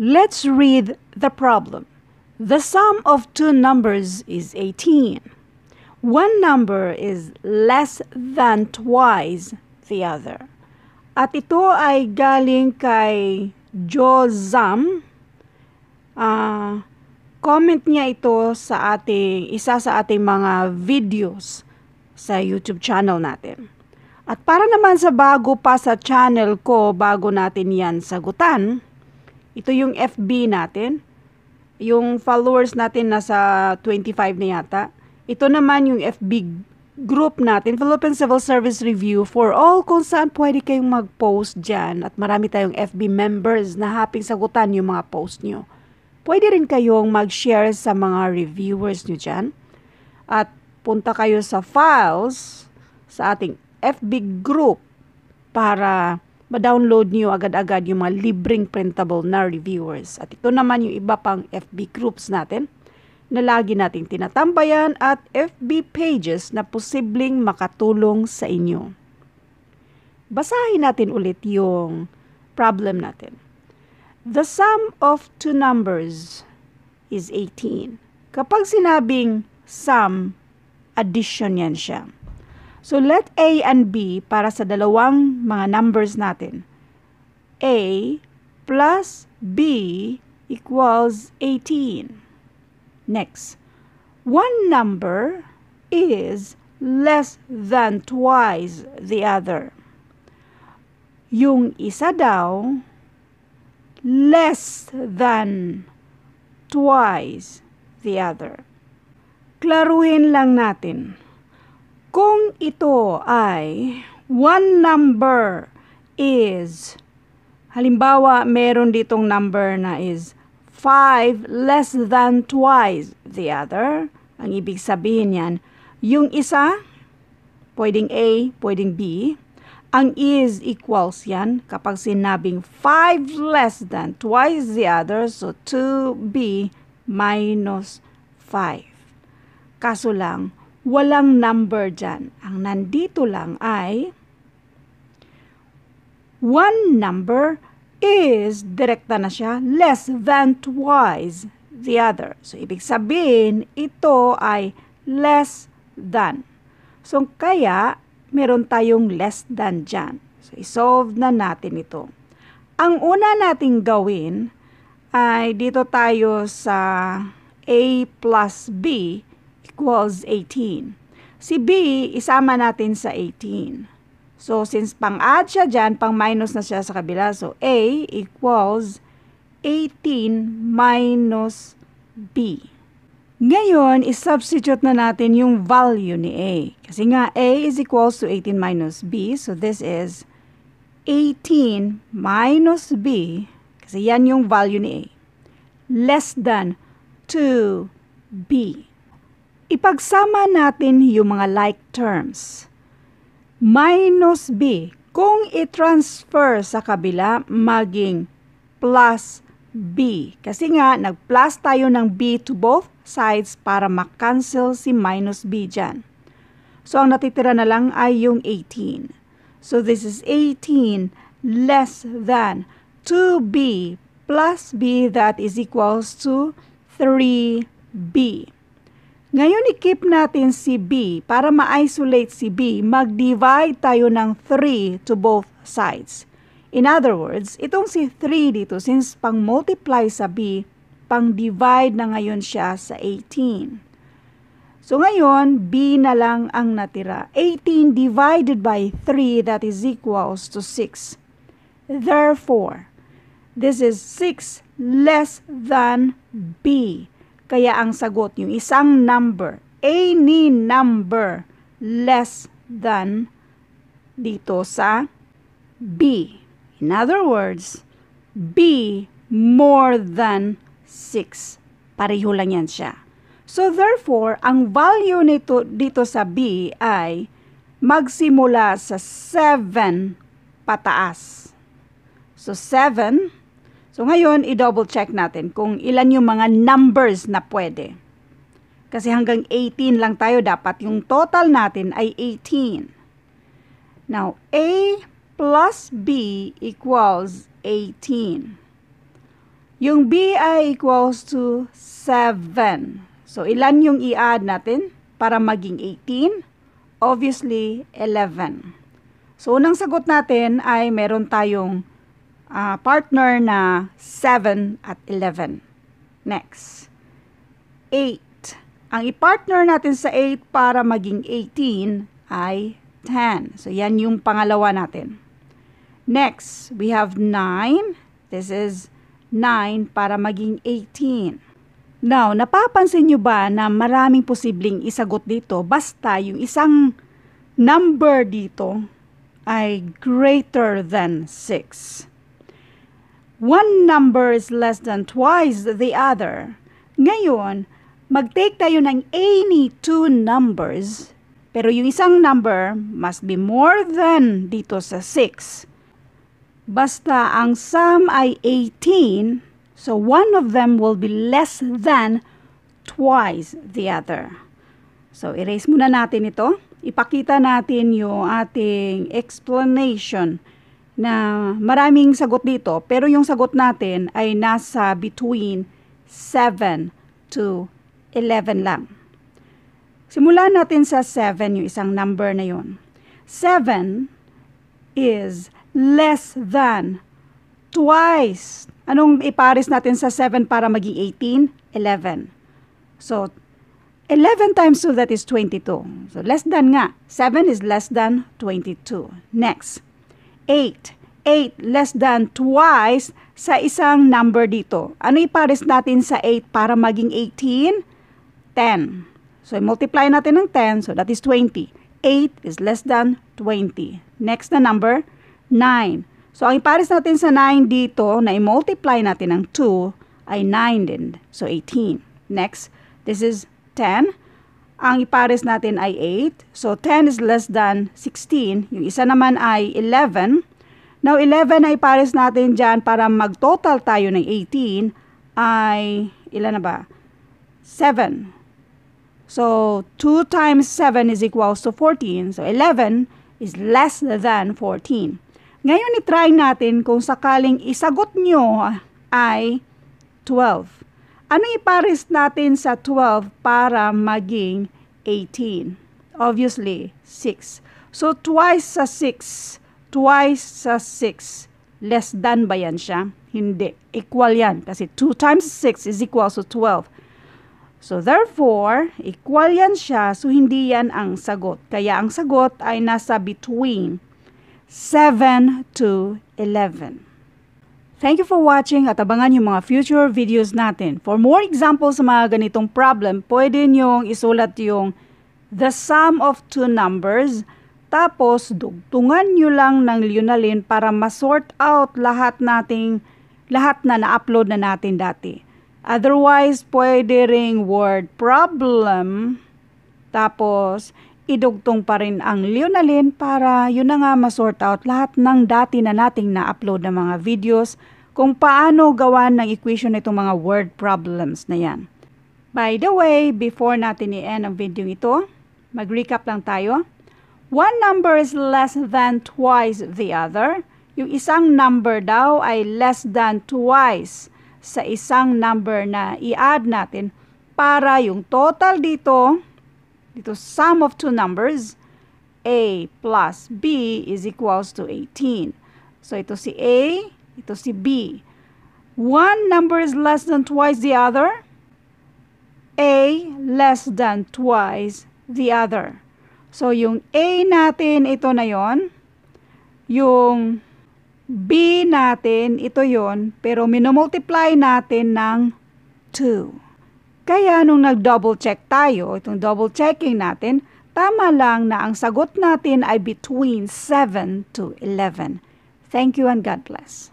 Let's read the problem. The sum of two numbers is 18. One number is less than twice the other. At ito ay galing kay Jozam. Ah, comment niya ito sa ating isa sa ating mga videos sa YouTube channel natin. At para naman sa bago pa sa channel ko, bago natin yan sagutan, ito yung FB natin. Yung followers natin nasa 25 na yata. Ito naman yung FB group natin, Philippine Civil Service Review for all kung saan pwede kayong mag-post dyan. At marami tayong FB members na haping sagutan yung mga post nyo. Pwede rin kayong mag-share sa mga reviewers nyo dyan. At punta kayo sa files sa ating FB group para ma-download niyo agad-agad yung mga libreng printable na reviewers. At ito naman yung iba pang FB groups natin na lagi nating tinatambayan at FB pages na posibleng makatulong sa inyo. Basahin natin ulit yung problem natin. The sum of two numbers is 18. Kapag sinabing sum, addition yan siya. So let A and B para sa dalawang mga numbers natin. A plus B equals 18. Next, one number is less than twice the other. Yung isa daw, less than twice the other. Klaruhin lang natin kung ito ay one number is, halimbawa meron ditong number na is 5 less than twice the other, ang ibig sabihin yan, yung isa, pwedeng A, pwedeng B, ang is equals yan kapag sinabing 5 less than twice the other, so 2B minus 5. Kaso lang, walang number dyan. Ang nandito lang ay one number is direkta na siya less than twice the other. So, ibig sabihin, ito ay less than. So, kaya, meron tayong less than dyan. So, isolve na natin ito. Ang una nating gawin ay dito tayo sa A plus B equals 18. Si B, isama natin sa 18. So, since pang-add siya dyan, pang-minus na siya sa kabila. So, A equals 18 minus B. Ngayon, is-substitute na natin yung value ni A. Kasi nga, A is equals to 18 minus B. So, this is 18 minus B. Kasi yan yung value ni A. Less than 2B. Ipagsama natin yung mga like terms. Minus B, kung i-transfer sa kabila, maging plus B. Kasi nga, nag-plus tayo ng B to both sides para makancel si minus B dyan. So, ang natitira na lang ay yung 18. So, this is 18 less than 2B plus B that is equals to 3B. Ngayon, i-keep natin si B. Para ma-isolate si B, mag-divide tayo ng 3 to both sides. In other words, itong si 3 dito, since pang-multiply sa B, pang-divide na ngayon siya sa 18. So ngayon, B na lang ang natira. 18 divided by 3, that is equals to 6. Therefore, this is 6 less than B. Kaya ang sagot, yung isang number, any number less than dito sa B. In other words, B more than 6. Pareho lang yan siya. So therefore, ang value nito dito sa B ay magsimula sa 7 pataas. So 7 So ngayon, i-double check natin kung ilan yung mga numbers na pwede. Kasi hanggang 18 lang tayo dapat. Yung total natin ay 18. Now, A plus B equals 18. Yung B ay equals to 7. So, ilan yung i-add natin para maging 18? Obviously, 11. So, unang sagot natin ay meron tayong ah, partner na 7 at 11. Next. 8. Ang i-partner natin sa 8 para maging 18 ay 10. So, yan yung pangalawa natin. Next, we have 9. This is 9 para maging 18. Now, napapansin nyo ba na maraming posibleng isagot dito basta yung isang number dito ay greater than 6. One number is less than twice the other. Ngayon, mag-take tayo ng any two numbers, pero yung isang number must be more than dito sa 6. Basta ang sum ay 18, so one of them will be less than twice the other. So, erase muna natin ito. Ipakita natin yung ating explanation na maraming sagot dito, pero yung sagot natin ay nasa between 7 to 11 lang. Simulan natin sa 7, yung isang number na yon. 7 is less than twice. Anong ipares natin sa 7 para maging 18? 11. So, 11 times 2, that is 22. So, less than nga. 7 is less than 22. Next. 8. 8 less than twice sa isang number dito. Ano ipares natin sa 8 para maging 18? 10. So, multiply natin ng 10, so that is 20. 8 is less than 20. Next na number, 9. So, ang ipares natin sa 9 dito, na i-multiply natin ng 2, ay 9 din. So, 18. Next, this is 10. Ang ipares natin ay 8. So, 10 is less than 16. Yung isa naman ay 11. Now, 11 ay ipares natin dyan para mag-total tayo ng 18 ay, ilan na ba? 7. So, 2 times 7 is equals to 14. So, 11 is less than 14. Ngayon, itry natin kung sakaling isagot nyo ay 12. Ano ipares natin sa 12 para maging 18? Obviously, 6. So, twice sa 6, twice sa 6, less than ba yan siya? Hindi. Equal yan. Kasi 2 times 6 is equals to 12. So therefore, equal yan siya, so hindi yan ang sagot. Kaya ang sagot ay nasa between 7 to 11. Thank you for watching at abangan yung mga future videos natin. For more examples sa mga ganitong problem, pwede niyong isulat yung the sum of two numbers, tapos dugtungan nyo lang ng Leonalin para ma-sort out lahat nating lahat na na-upload na natin dati. Otherwise, pwede ring word problem. Tapos, idugtong pa rin ang Leonalin para yun na nga masort out lahat ng dati na nating na-upload na mga videos kung paano gawan ng equation itong mga word problems na yan. By the way, before natin i-end ang video ito, mag-recap lang tayo. One number is less than twice the other. Yung isang number daw ay less than twice sa isang number na i-add natin para yung total dito, dito sum of two numbers, A plus B is equals to 18. So ito si A, ito si B. One number is less than twice the other. A less than twice the other. So yung A natin, ito na yon. Yung B natin, ito yon pero minomultiply natin ng 2. Kaya nung nag-double check tayo, itong double checking natin, tama lang na ang sagot natin ay between 7 to 11. Thank you and God bless.